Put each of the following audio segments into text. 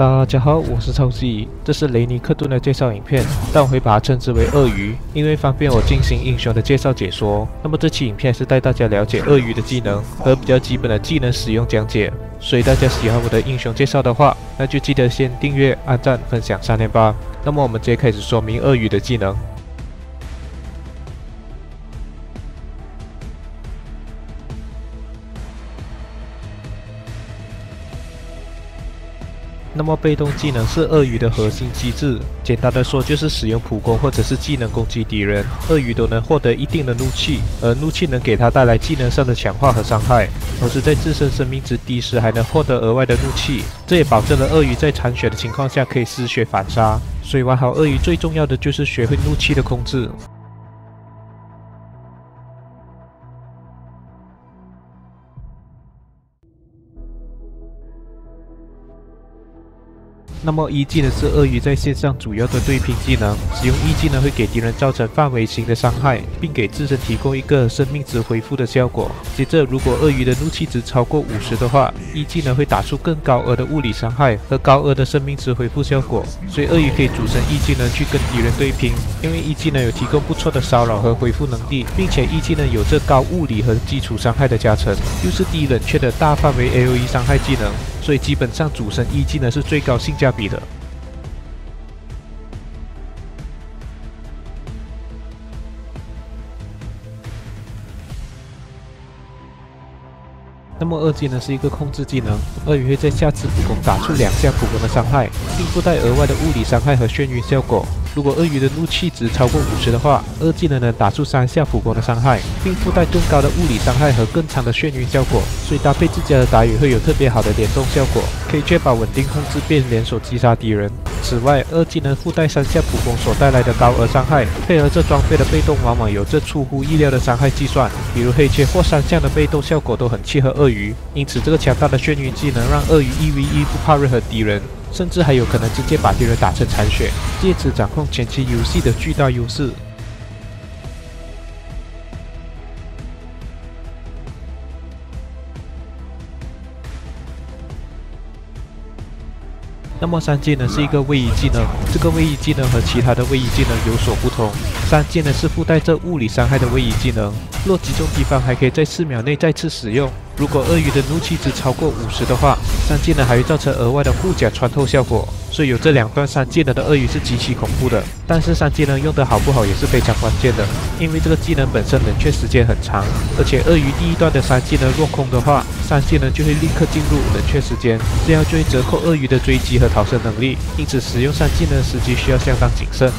大家好，我是超级，这是雷尼克顿的介绍影片，但我会把它称之为鳄鱼，因为方便我进行英雄的介绍解说。那么这期影片是带大家了解鳄鱼的技能和比较基本的技能使用讲解。所以大家喜欢我的英雄介绍的话，那就记得先订阅、按赞、分享三连吧。那么我们直接开始说明鳄鱼的技能。那么被动技能是鳄鱼的核心机制，简单的说就是使用普攻或者是技能攻击敌人，鳄鱼都能获得一定的怒气，而怒气能给他带来技能上的强化和伤害，同时在自身生命值低时还能获得额外的怒气，这也保证了鳄鱼在残血的情况下可以失血反杀。所以玩好鳄鱼最重要的就是学会怒气的控制。那么一技能是鳄鱼在线上主要的对拼技能，使用一技能会给敌人造成范围型的伤害，并给自身提供一个生命值回复的效果。接着，如果鳄鱼的怒气值超过五十的话，一技能会打出更高额的物理伤害和高额的生命值回复效果。所以鳄鱼可以组成一技能去跟敌人对拼，因为一技能有提供不错的骚扰和恢复能力，并且一技能有着高物理和基础伤害的加成，又是低冷却的大范围 AOE 伤害技能。所以基本上主神一技能是最高性价比的。那么二技能是一个控制技能，鳄鱼会在下次普攻打出两下普攻的伤害，并附带额外的物理伤害和眩晕效果。如果鳄鱼的怒气值超过五十的话，二技能能打出三下普攻的伤害，并附带更高的物理伤害和更长的眩晕效果。所以搭配自家的打野会有特别好的联动效果，可以确保稳定控制并联手击杀敌人。此外，二技能附带三下普攻所带来的高额伤害，配合这装备的被动，往往有着出乎意料的伤害计算。比如黑切或三项的被动效果都很契合鳄鱼，因此这个强大的眩晕技能让鳄鱼一 v 一不怕任何敌人。甚至还有可能直接把敌人打成残血，借此掌控前期游戏的巨大优势。那么三技能是一个位移技能，这个位移技能和其他的位移技能有所不同。三技能是附带着物理伤害的位移技能，若击中敌方还可以在四秒内再次使用。如果鳄鱼的怒气值超过五十的话，三技能还会造成额外的护甲穿透效果。所以有这两段三技能的鳄鱼是极其恐怖的。但是三技能用得好不好也是非常关键的，因为这个技能本身冷却时间很长，而且鳄鱼第一段的三技能落空的话，三技能就会立刻进入冷却时间，这样就会折扣鳄鱼的追击和逃生能力。因此使用三技能时机需要相当谨慎。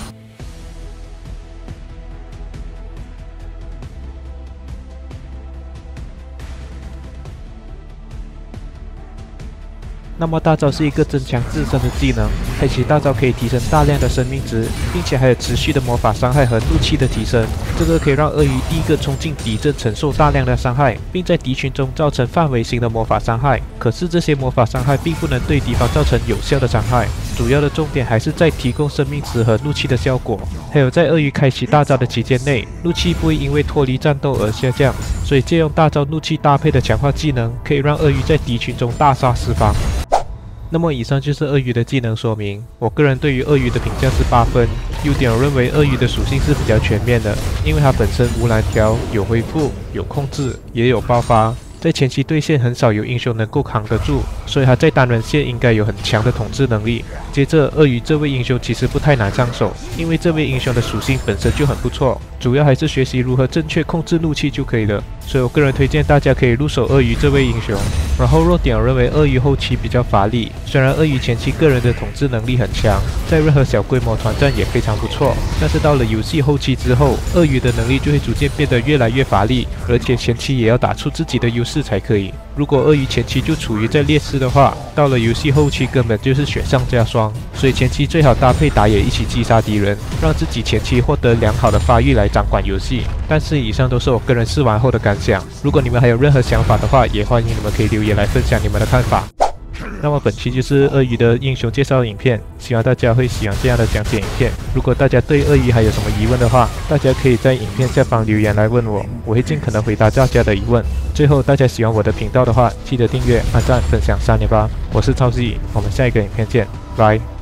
那么大招是一个增强自身的技能，开启大招可以提升大量的生命值，并且还有持续的魔法伤害和怒气的提升。这个可以让鳄鱼第一个冲进敌阵，承受大量的伤害，并在敌群中造成范围型的魔法伤害。可是这些魔法伤害并不能对敌方造成有效的伤害，主要的重点还是在提供生命值和怒气的效果。还有在鳄鱼开启大招的期间内，怒气不会因为脱离战斗而下降，所以借用大招怒气搭配的强化技能，可以让鳄鱼在敌群中大杀四方。那么以上就是鳄鱼的技能说明。我个人对于鳄鱼的评价是八分。优点我认为鳄鱼的属性是比较全面的，因为它本身无蓝条，有恢复，有控制，也有爆发。在前期对线很少有英雄能够扛得住，所以他在单人线应该有很强的统治能力。接着，鳄鱼这位英雄其实不太难上手，因为这位英雄的属性本身就很不错，主要还是学习如何正确控制怒气就可以了。所以我个人推荐大家可以入手鳄鱼这位英雄。然后弱点我认为鳄鱼后期比较乏力，虽然鳄鱼前期个人的统治能力很强，在任何小规模团战也非常不错，但是到了游戏后期之后，鳄鱼的能力就会逐渐变得越来越乏力，而且前期也要打出自己的优势。才可以。如果鳄鱼前期就处于在劣势的话，到了游戏后期根本就是雪上加霜。所以前期最好搭配打野一起击杀敌人，让自己前期获得良好的发育来掌管游戏。但是以上都是我个人试玩后的感想。如果你们还有任何想法的话，也欢迎你们可以留言来分享你们的看法。那么本期就是鳄鱼的英雄介绍影片，希望大家会喜欢这样的讲解影片。如果大家对鳄鱼还有什么疑问的话，大家可以在影片下方留言来问我，我会尽可能回答大家的疑问。最后，大家喜欢我的频道的话，记得订阅、按赞、分享三连吧。我是超 Z，我们下一个影片见，拜。